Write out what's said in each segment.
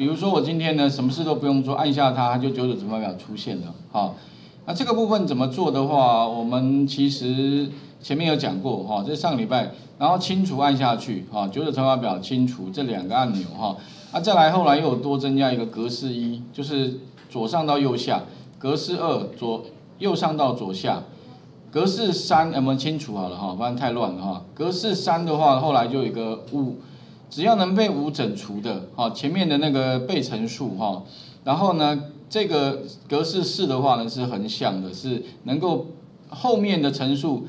比如说我今天呢，什么事都不用做，按下它，它就九九乘法表出现了。好，那这个部分怎么做的话，我们其实前面有讲过哈，这上礼拜，然后清除按下去，哈，九九乘法表清除这两个按钮哈，啊，再来后来又多增加一个格式一，就是左上到右下，格式二左右上到左下，格式三我们清除好了哈，不然太乱了哈。格式三的话，后来就有一个五。只要能被五整除的，哈，前面的那个被乘数，哈，然后呢，这个格式四的话呢是横向的，是能够后面的乘数，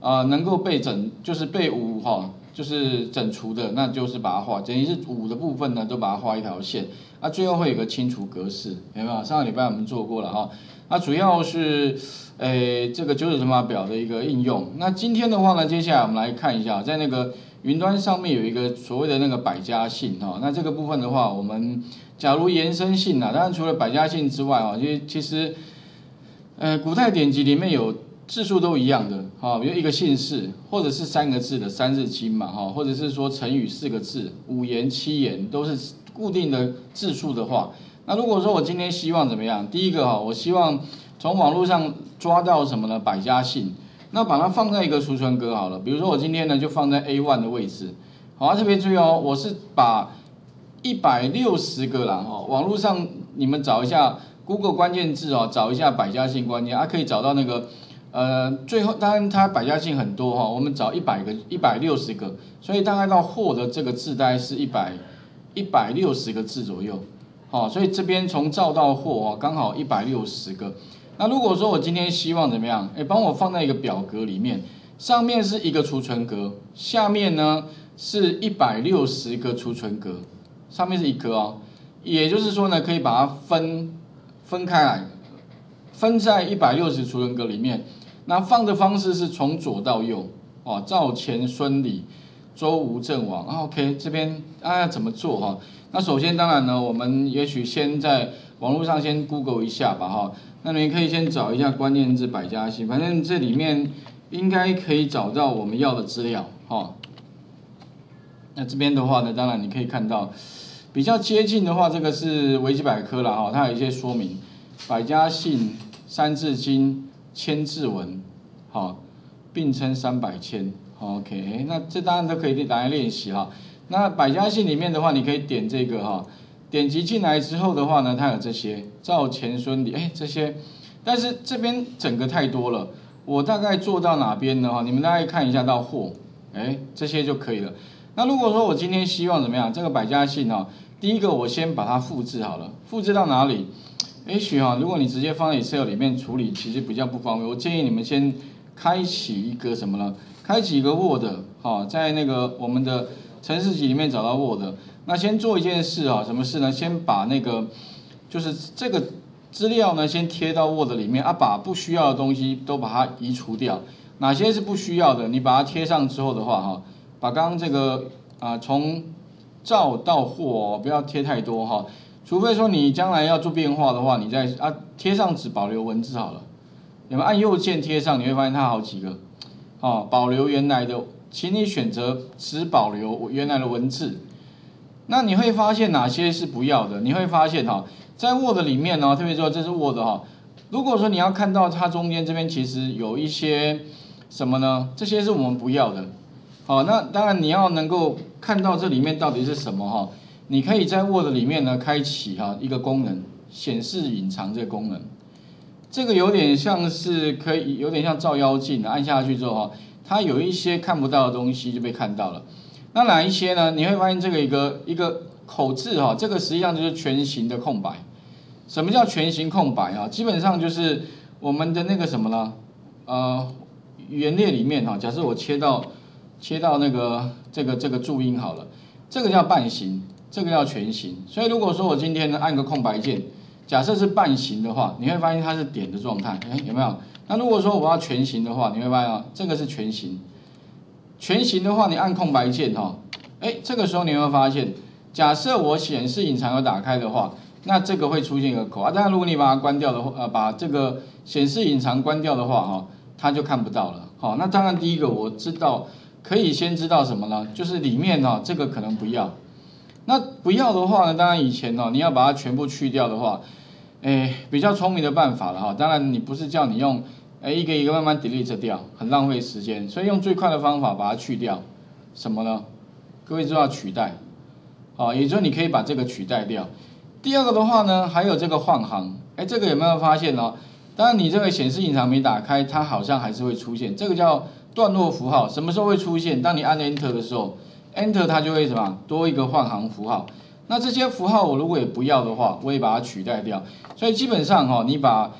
啊，能够被整，就是被五，哈，就是整除的，那就是把它画，等于是五的部分呢，都把它画一条线，啊，最后会有个清除格式，有没有？上个礼拜我们做过了，哈，那主要是，诶，这个九九乘法表的一个应用。那今天的话呢，接下来我们来看一下，在那个。云端上面有一个所谓的那个百家姓哈，那这个部分的话，我们假如延伸性啊，当然除了百家姓之外啊，其实其实，呃，古代典籍里面有字数都一样的哈，比如一个姓氏，或者是三个字的三字经嘛哈，或者是说成语四个字、五言、七言都是固定的字数的话，那如果说我今天希望怎么样？第一个哈，我希望从网络上抓到什么呢？百家姓。那把它放在一个储存格好了，比如说我今天呢就放在 A one 的位置，好，特别注意哦，我是把一百六十个啦，哈，网络上你们找一下 Google 关键字哦，找一下百家姓关键，啊，可以找到那个，呃，最后当然它百家姓很多哈，我们找一百个一百六十个，所以大概到获得这个字大概是一百一百六十个字左右，好，所以这边从造到货哦，刚好一百六十个。那如果说我今天希望怎么样？哎，帮我放在一个表格里面，上面是一个储存格，下面呢是一百六十个储存格，上面是一个哦，也就是说呢，可以把它分分开来，分在一百六十储存格里面。那放的方式是从左到右哦，赵钱孙李周吴郑王。OK，这边啊怎么做哈？那首先当然呢，我们也许先在网络上先 Google 一下吧哈。那你可以先找一下关键字百家姓，反正这里面应该可以找到我们要的资料哈。那这边的话呢，当然你可以看到比较接近的话，这个是维基百科了哈，它有一些说明，百家姓、三字经、千字文，好，并称三百千，OK，那这当然都可以拿来练习哈。那百家姓里面的话，你可以点这个哈。点击进来之后的话呢，它有这些赵钱孙李，哎，这些，但是这边整个太多了，我大概做到哪边呢？哈，你们大概看一下到货，哎，这些就可以了。那如果说我今天希望怎么样？这个百家姓哈，第一个我先把它复制好了，复制到哪里？也许哈，如果你直接放在 Excel 里面处理，其实比较不方便。我建议你们先开启一个什么呢？开启一个 Word，哈，在那个我们的程式集里面找到 Word。那先做一件事啊，什么事呢？先把那个就是这个资料呢，先贴到 Word 里面啊，把不需要的东西都把它移除掉。哪些是不需要的？你把它贴上之后的话，哈，把刚刚这个啊从照到货不要贴太多哈，除非说你将来要做变化的话，你再啊贴上只保留文字好了。你们按右键贴上，你会发现它好几个，哦，保留原来的，请你选择只保留原来的文字。那你会发现哪些是不要的？你会发现哈，在 Word 里面呢，特别说这是 Word 哈。如果说你要看到它中间这边其实有一些什么呢？这些是我们不要的。好，那当然你要能够看到这里面到底是什么哈，你可以在 Word 里面呢开启哈一个功能，显示隐藏这个功能。这个有点像是可以有点像照妖镜，按下去之后哈，它有一些看不到的东西就被看到了。那哪一些呢？你会发现这个一个一个口字哈，这个实际上就是全形的空白。什么叫全形空白啊？基本上就是我们的那个什么呢？呃，语言列里面哈，假设我切到切到那个这个这个注音好了，这个叫半形，这个叫全形。所以如果说我今天呢按个空白键，假设是半形的话，你会发现它是点的状态，哎，有没有？那如果说我要全形的话，你会发现啊，这个是全形。全形的话，你按空白键哈，哎，这个时候你会发现，假设我显示隐藏有打开的话，那这个会出现一个口啊。当然，如果你把它关掉的话，呃，把这个显示隐藏关掉的话哈，它就看不到了。好，那当然第一个我知道可以先知道什么呢？就是里面呢这个可能不要，那不要的话呢，当然以前哦，你要把它全部去掉的话，哎，比较聪明的办法了哈。当然你不是叫你用哎一个一个慢慢 delete 掉，很浪费时间，所以用最快的方法把它去掉，什么呢？各位知道取代，啊，也就是你可以把这个取代掉。第二个的话呢，还有这个换行，哎，这个有没有发现呢？当然你这个显示隐藏没打开，它好像还是会出现，这个叫段落符号，什么时候会出现？当你按 Enter 的时候，Enter 它就会什么多一个换行符号。那这些符号我如果也不要的话，我也把它取代掉。所以基本上哈，你把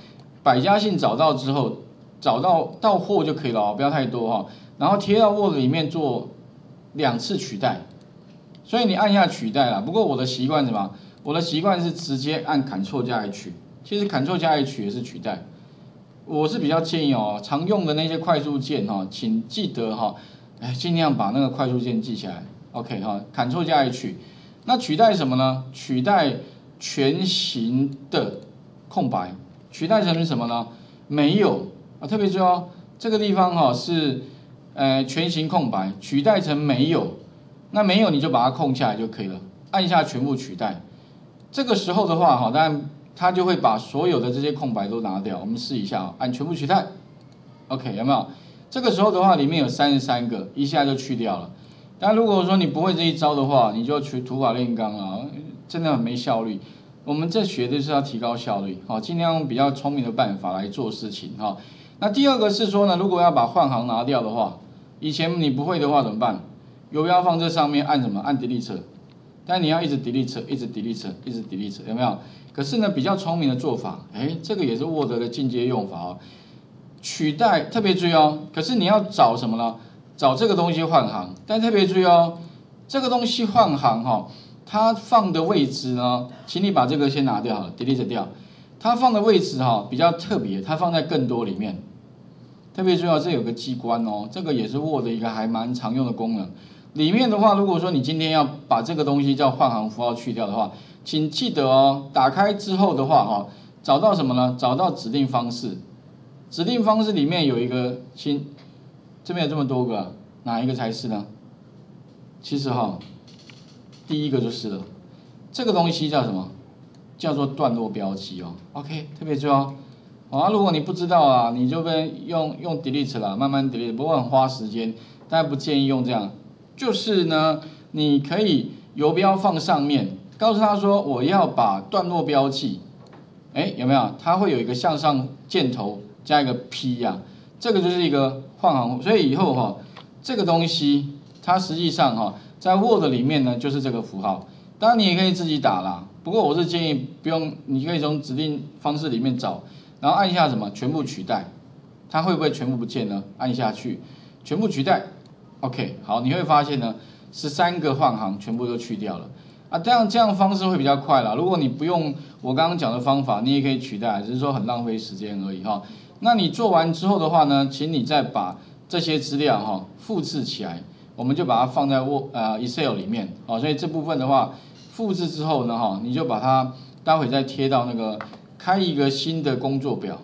百家姓找到之后，找到到货就可以了哦，不要太多哈。然后贴到 Word 里面做。两次取代，所以你按下取代了。不过我的习惯什么？我的习惯是直接按 Ctrl 加 H，其实 Ctrl 加 H 也是取代。我是比较建议哦，常用的那些快速键哈，请记得哈，哎，尽量把那个快速键记起来。OK 哈，Ctrl 加 H，那取代什么呢？取代全形的空白，取代成什么呢？没有啊，特别重要，这个地方哈是。呃，全形空白取代成没有，那没有你就把它空下来就可以了，按下全部取代。这个时候的话，哈，当然它就会把所有的这些空白都拿掉。我们试一下，按全部取代，OK，有没有？这个时候的话，里面有三十三个，一下就去掉了。但如果说你不会这一招的话，你就去土法炼钢啊，真的很没效率。我们这学的是要提高效率，好，尽量用比较聪明的办法来做事情，哈。那第二个是说呢，如果要把换行拿掉的话。以前你不会的话怎么办？游标放这上面，按什么？按 Delete。但你要一直 Delete，一直 Delete，一直 Delete，有没有？可是呢，比较聪明的做法，哎，这个也是 Word 的进阶用法哦。取代特别注意哦。可是你要找什么呢？找这个东西换行。但特别注意哦，这个东西换行哈，它放的位置呢，请你把这个先拿掉好了，Delete 掉。它放的位置哈比较特别，它放在更多里面。特别重要，这有个机关哦，这个也是 Word 一个还蛮常用的功能。里面的话，如果说你今天要把这个东西叫换行符号去掉的话，请记得哦，打开之后的话哈，找到什么呢？找到指定方式，指定方式里面有一个新，这边有这么多个，哪一个才是呢？其实哈，第一个就是了，这个东西叫什么？叫做段落标记哦。OK，特别重要。啊，如果你不知道啊，你就跟用用 delete 啦，慢慢 delete，不过很花时间，大家不建议用这样。就是呢，你可以游标放上面，告诉他说我要把段落标记，哎，有没有？它会有一个向上箭头加一个 P 呀，这个就是一个换行。所以以后哈，这个东西它实际上哈，在 Word 里面呢就是这个符号，当然你也可以自己打啦。不过我是建议不用，你可以从指定方式里面找。然后按一下什么全部取代，它会不会全部不见呢？按下去，全部取代，OK，好，你会发现呢，十三个换行全部都去掉了啊，这样这样方式会比较快了。如果你不用我刚刚讲的方法，你也可以取代，只是说很浪费时间而已哈。那你做完之后的话呢，请你再把这些资料哈复制起来，我们就把它放在 Word 呃 Excel 里面啊。所以这部分的话，复制之后呢哈，你就把它待会再贴到那个。开一个新的工作表，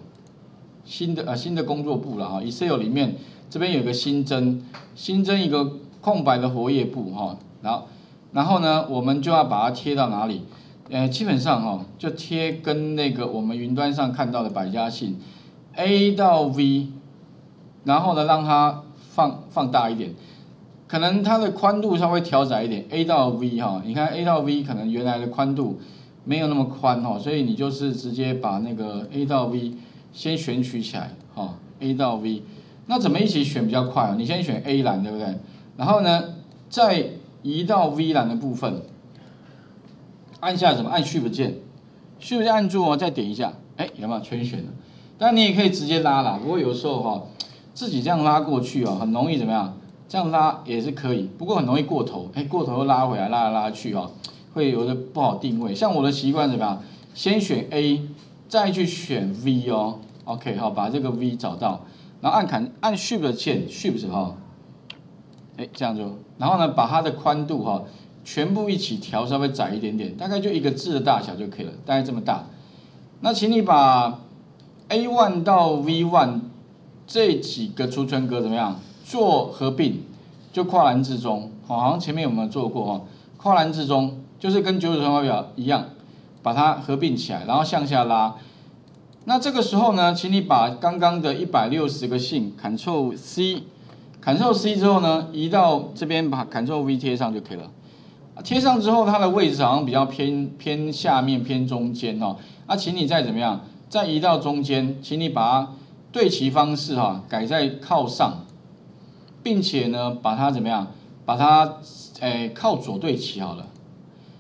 新的呃新的工作簿了哈，Excel 里面这边有个新增，新增一个空白的活页簿哈，然后然后呢，我们就要把它贴到哪里？呃，基本上哈，就贴跟那个我们云端上看到的百家姓 A 到 V，然后呢让它放放大一点，可能它的宽度稍微调窄一点，A 到 V 哈，你看 A 到 V 可能原来的宽度。没有那么宽哈，所以你就是直接把那个 A 到 V 先选取起来哈，A 到 V，那怎么一起选比较快啊？你先选 A 栏对不对？然后呢，再移到 V 栏的部分，按下什么？按 Shift 键，Shift 键按住哦，再点一下，哎，有没有全选了？但你也可以直接拉啦，不过有时候哈，自己这样拉过去哦，很容易怎么样？这样拉也是可以，不过很容易过头，哎，过头又拉回来，拉来拉去哦。会有的不好定位，像我的习惯怎么样？先选 A，再去选 V 哦。OK，好，把这个 V 找到，然后按砍按 Shift 键，Shift 哈，哎，这样就，然后呢，把它的宽度哈，全部一起调稍微窄一点点，大概就一个字的大小就可以了，大概这么大。那请你把 A one 到 V one 这几个储存格怎么样做合并？就跨栏之中，好像前面有没有做过哈？跨栏之中。就是跟九九乘法表一样，把它合并起来，然后向下拉。那这个时候呢，请你把刚刚的一百六十个姓 Ctrl C，Ctrl C 之后呢，移到这边把 Ctrl V 贴上就可以了。贴上之后，它的位置好像比较偏偏下面偏中间哦。那请你再怎么样，再移到中间，请你把它对齐方式哈，改在靠上，并且呢，把它怎么样，把它诶靠左对齐好了。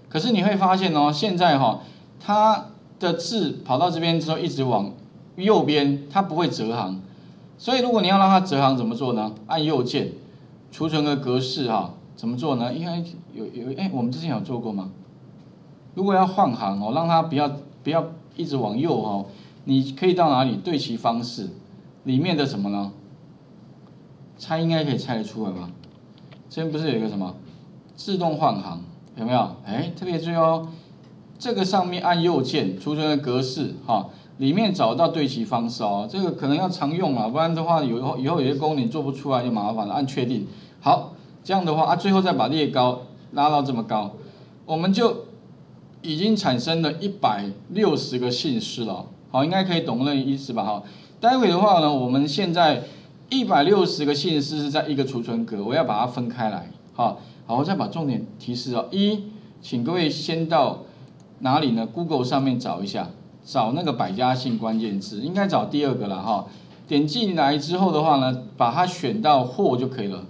可是你会发现哦，现在哈，它的字跑到这边之后，一直往右边，它不会折行。所以如果你要让它折行，怎么做呢？按右键，储存个格式哈。怎么做呢？应该有有哎，我们之前有做过吗？如果要换行哦，让它不要不要一直往右哦，你可以到哪里对齐方式里面的什么呢？猜应该可以猜得出来吧？这边不是有一个什么自动换行有没有？哎，特别注意哦，这个上面按右键储存的格式哈，里面找到对齐方式哦，这个可能要常用啊，不然的话有以后有些功能做不出来就麻烦了。按确定好。这样的话啊，最后再把列高拉到这么高，我们就已经产生了一百六十个姓氏了。好，应该可以懂那意思吧？哈，待会的话呢，我们现在一百六十个姓氏是在一个储存格，我要把它分开来。好，好，我再把重点提示哦。一，请各位先到哪里呢？Google 上面找一下，找那个百家姓关键字，应该找第二个了哈。点进来之后的话呢，把它选到或就可以了。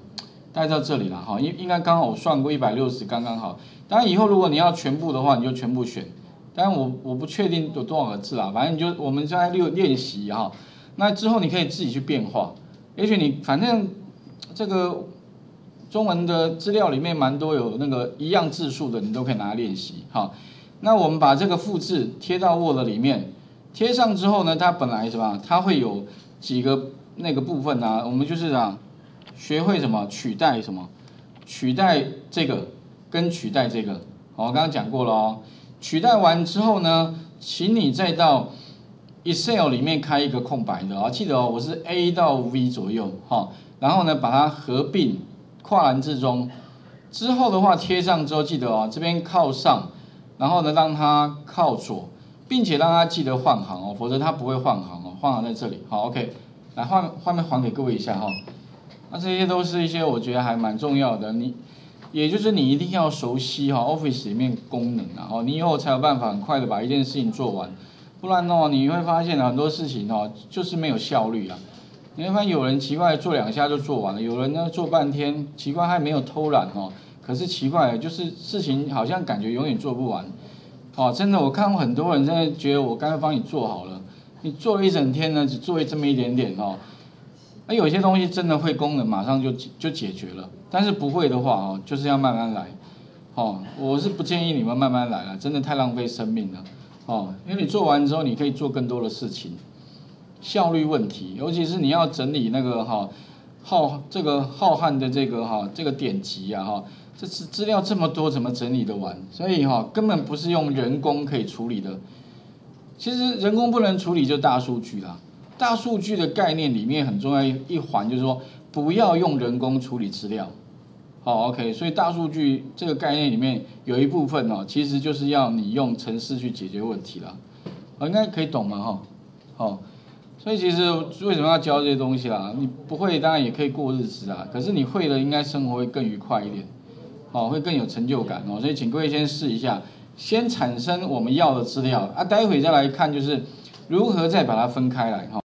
带到这里了哈，应应该刚好我算过一百六十刚刚好。当然以后如果你要全部的话，你就全部选。当然我我不确定有多少个字啊，反正你就我们在练练习哈。那之后你可以自己去变化。也许你反正这个中文的资料里面蛮多有那个一样字数的，你都可以拿来练习哈。那我们把这个复制贴到 Word 里面，贴上之后呢，它本来是吧，它会有几个那个部分啊，我们就是啊。学会什么取代什么，取代这个跟取代这个，我刚刚讲过了哦。取代完之后呢，请你再到 Excel 里面开一个空白的啊，记得哦，我是 A 到 V 左右哈，然后呢把它合并跨栏之中，之后的话贴上之后记得哦，这边靠上，然后呢让它靠左，并且让它记得换行哦，否则它不会换行哦，换行在这里好，OK，来画画面还给各位一下哈。那这些都是一些我觉得还蛮重要的，你也就是你一定要熟悉哈，Office 里面功能啊，哦，你以后才有办法很快的把一件事情做完，不然哦，你会发现很多事情哦，就是没有效率啊。你会发现有人奇怪做两下就做完了，有人呢做半天，奇怪还没有偷懒哦，可是奇怪就是事情好像感觉永远做不完，哦，真的我看过很多人真的觉得我刚刚帮你做好了，你做了一整天呢，只做这么一点点哦。那有些东西真的会功能，马上就就解决了。但是不会的话哦，就是要慢慢来。哦，我是不建议你们慢慢来了，真的太浪费生命了。哦，因为你做完之后，你可以做更多的事情，效率问题，尤其是你要整理那个哈浩这个浩瀚的这个哈这个典籍啊哈，这资资料这么多，怎么整理得完？所以哈根本不是用人工可以处理的。其实人工不能处理就大数据啦。大数据的概念里面很重要一环，就是说不要用人工处理资料。好，OK，所以大数据这个概念里面有一部分哦，其实就是要你用程式去解决问题了。应该可以懂吗？哈，好，所以其实为什么要教这些东西啦？你不会当然也可以过日子啊，可是你会了，应该生活会更愉快一点，好，会更有成就感哦。所以请各位先试一下，先产生我们要的资料啊，待会再来看就是如何再把它分开来哈。